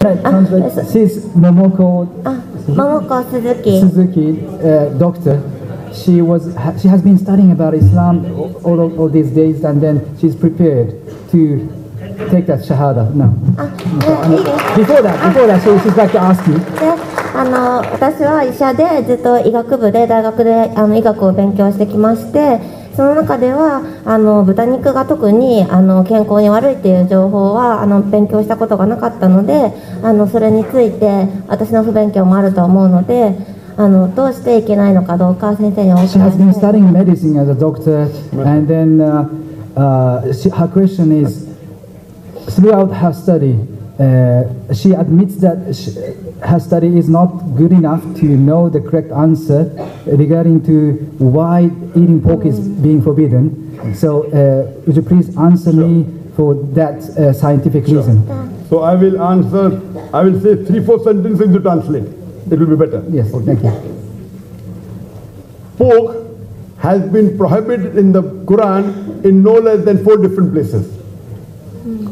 She's Momoko あ、桃子鈴木。Suzuki, uh, doctor. She was she has been studying about Islam all, all, all these days, and then she's prepared to take that shahada now. Before that, before that, she, she'd like to ask you. で、あの私は医者でずっと医学部で大学であの医学を勉強してきまして、その中ではあの豚肉が特にあの健康に悪いっていう情報はあの勉強したことがなかったので、あのそれについて私の不勉強もあると思うので、あのどうしていけないのかどうか先生にお伺いしたい。studying medicine as a doctor, and then uh, uh, she, her question is throughout her study, uh, she admits that she, her study is not good enough to know the correct answer regarding to why eating pork is being forbidden. So, uh, would you please answer me for that uh, scientific reason? So I will answer, I will say three, four sentences to translate. It will be better. Yes, thank you. Pork has been prohibited in the Quran in no less than four different places.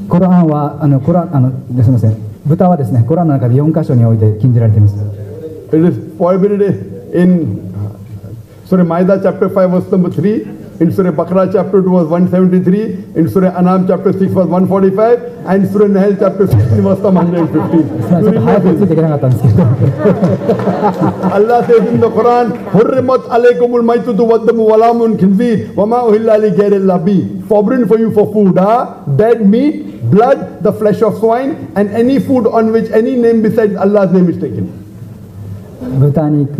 コランはあのコラあのすみません豚はですねコロナの中で四箇所において禁じられています。それマイダチャプター5 verse number。in Surah Baqarah chapter 2 was 173, in Surah Anam chapter 6 was 145, and Surah Nahal, chapter 16 verse 150. Allah says in the Quran, Hurrimat alaykumul maytutu waddamu walamun khinzir, wama uhilla li ghairil. Forbidden for you for food, huh? dead meat, blood, the flesh of swine, and any food on which any name besides Allah's name is taken. Britannic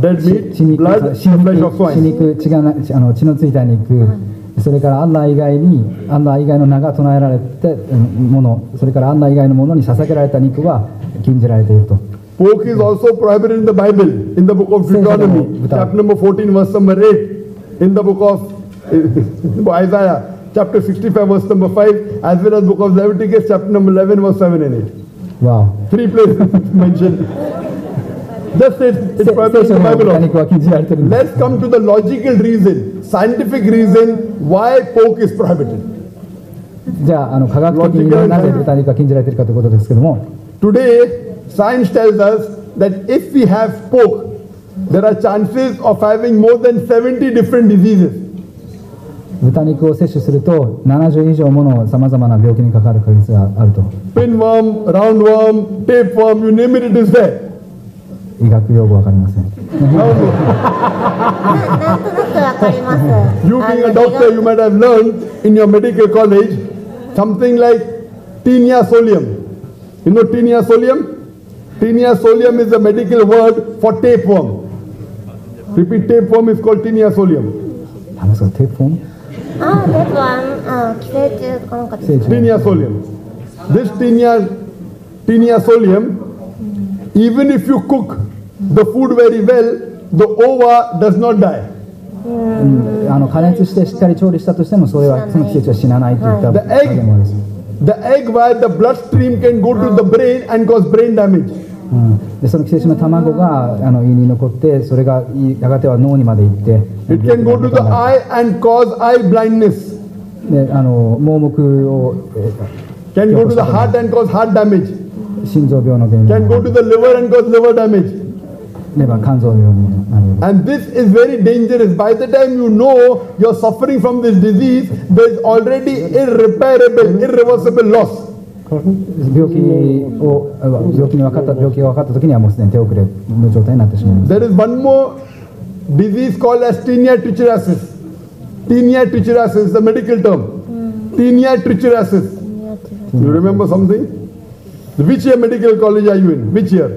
Dead 血 meat, 血肉 blood, 血 flesh of 肉血 swine. 肉血がな血あの血のついた肉それからアンラー以外にアンラー以外の名が唱えられてうんものそれからアンラー以外のものに捧げられた肉は禁じられていると Pork is also prohibited in the Bible, in the book of Deuteronomy, chapter number 14, verse number 8, in the book of Isaiah, chapter 65, verse number 5, as well as book of Leviticus, chapter number 11, verse 7 and 8. わお Three places mentioned. Just it, it's せ prohibited 聖 in 書 the に Bible. 豚 also. 肉は禁じられてるんです Let's come to the logical reason, scientific reason why pork is prohibited. じゃああの科学的になぜ豚肉が禁じられているかということですけども Today, science tells us that if we have pork, there are chances of having more than 70 different diseases. 豚肉を摂取すると70以上ものさまざまな病気にかかる確率があると Pinworm, roundworm, tapeworm, you name it, it is there. 医学用語わかりません。なんとなくわかります。You being a doctor, you might have learned in your medical college something like Taenia solium. You know Taenia solium? Taenia solium is a medical word for tapeworm. Repeat, tapeworm is called Taenia solium. Tapeworm? Ah, tapeworm. Ah, tinea solium. This Taenia, Taenia solium even if you cook the food very well, the ova does not die. あの加熱してしっかり調理したとしてもそれはその季節は死なないといったもあるんです the egg via the bloodstream can go to the brain and cause brain damage. うん、でその寄生虫の卵があの胃に残ってそれがいやがては脳にまで行って It can go to the eye and cause eye blindness. であの盲目を、え Can go to the heart and cause heart damage. ー心臓病の原因 Can go to the liver and cause liver damage. レバー肝臓病になる And this is very dangerous. By the time you know you're suffering from this disease, there's already irreparable, irreversible loss. 病気をあ病気に分かった病気が分かった時にはもうすでに手遅れの状態になってしまいます There is one more disease called as tinea tricherasis. Tinea tricherasis is the medical term. Tinea tricherasis. You remember something? Which year medical college are you in? Which year?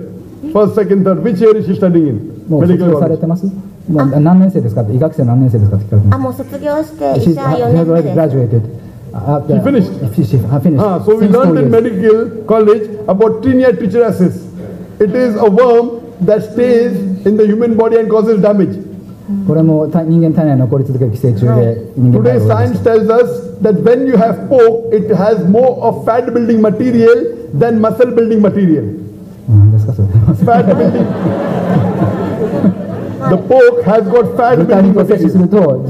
First, second, third. Which year is she studying in? もう卒 Medical 業され college. てますな何年生ですかって医学生何年生ですかって聞かれてあ、まもう卒業してす医者4年目 already です。 graduated Uh, She finished? She, she finished. Ah, so we Since learned four in years. medical college about tinea tricherasis. It is a worm that stays in the human body and causes damage. これも体人間体内に残り続ける寄生虫で人間体 Today を脅か science す tells us that when you have pork, it has more of fat building material than muscle building material. Hmm, fat building. the pork has got fat building material.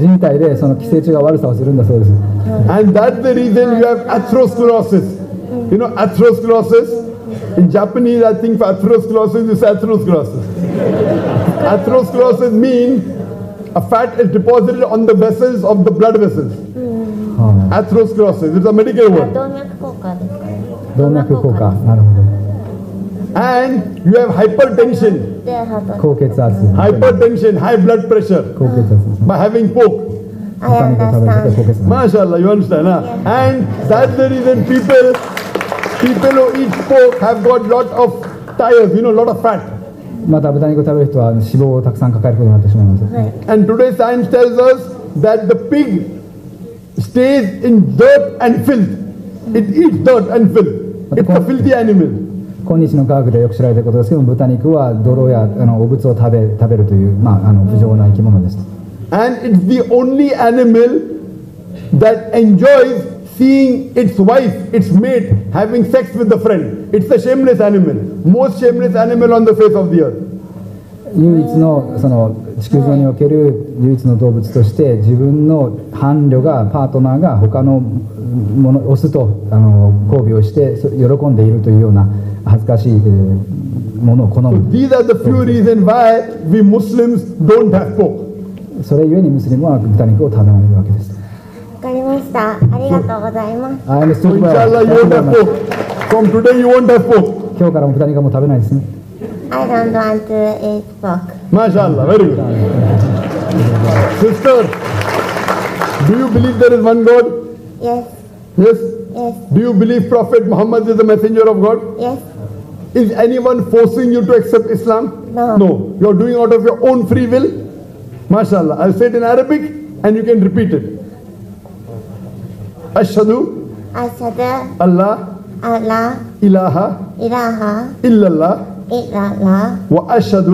And that's the reason you have atherosclerosis. You know atherosclerosis? In Japanese, I think atherosclerosis is atherosclerosis. atherosclerosis means a fat is deposited on the vessels of the blood vessels. Hmm. Atherosclerosis. It's a medical word. 動脈硬化なるほ And you have hypertension, でハートど高血圧 hypertension, high blood pressure 高血圧ですね by having pork. アイアンダ豚肉を食べると高 ースタン血圧になる MashaAllah, you understand, huh? And that's the reason people, people who eat pork have got lot of tires, you know, lot of fat. また豚肉を食べる人は脂肪をたくさん抱えることになってしまいます And today science tells us that the pig stays in dirt and filth. It eats dirt and filth. It's a filthy animal. 今日の科学でよく知られていることですけども豚肉は泥やあの汚物を食べ食べるという、まあ、あの不浄な生き物です And it's the only animal that enjoys seeing its wife, its mate, having sex with a friend. It's a shameless animal. Most shameless animal on the face of the earth. 唯一のその地球上における唯一の動物として自分の伴侶がパートナーが他のものオスとあの交尾をしてそ喜んでいるというような恥ずかしい、えーものを好 So む these are the few reasons why we Muslims don't have pork. それゆえにムスリムは豚肉を食べないわけですわかりましたありがとうございます I So understood well. inshallah you won't have pork. From today you won't have pork. 今日からも豚肉はもう食べないですね I don't want to eat pork MashaAllah, very good. Sister, do you believe there is one God? Yes Yes? Yes. Do you believe Prophet Muhammad is the messenger of God? Yes. Is anyone forcing you to accept Islam? No. No. You're doing out of your own free will? MashaAllah. I'll say it in Arabic and you can repeat it. Ashadu. Ashadu. Allah. Allah. Ilaha. Ilaha. Illallah. وأشهد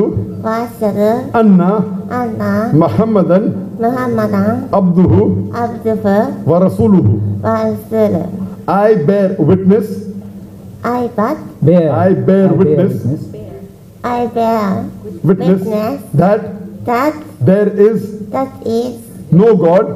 وأشهد أن أن محمدا محمدا عبده عبده ورسوله. ورسوله. I bear witness. I but bear. I bear witness. I bear witness that that there is that is no God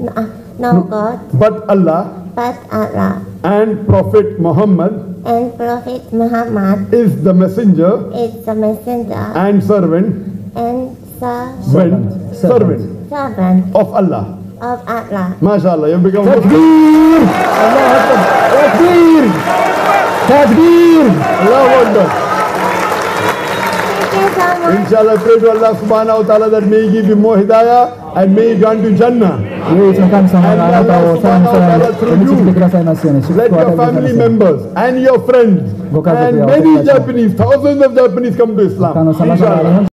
no, no God but Allah but Allah. and Prophet Muhammad and Prophet Muhammad is the messenger is the messenger and servant and the when Servant. servant servant of Allah. of Allah. MashaAllah, you become Takbir! Allah Akbar! Takbir! Takbir! Allahu Akbar. Thank you so. Inshallah, pray to Allah subhanahu wa ta'ala that may He give you more hidayah and may you go to Jannah. Let your family members and your friends and many Japanese, thousands of Japanese come to Islam.